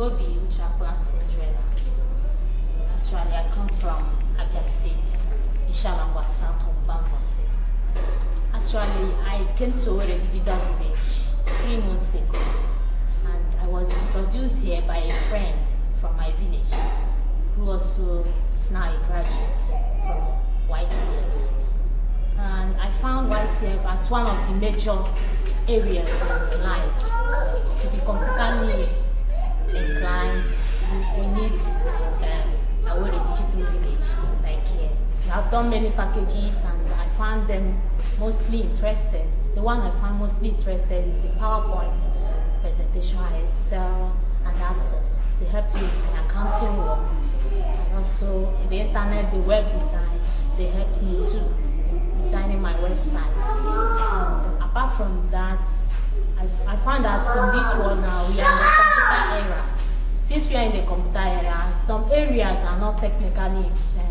Gobi Uchakwa Cinderella. Actually, I come from Abia State, Isiala Ngwa South of Bamose. Actually, I came to a digital village three months ago, and I was introduced here by a friend from my village, who also is now a graduate from YTF. And I found YTF as one of the major areas in life Um, a very digital village like have done many packages and I found them mostly interested. The one I found mostly interested is the PowerPoint presentation, I Excel, and Access. They helped you in my accounting work. And also the internet, the web design, they helped me too designing my websites. And apart from that, I, I found that in this world now we are Are in the computer era, some areas are not technically uh,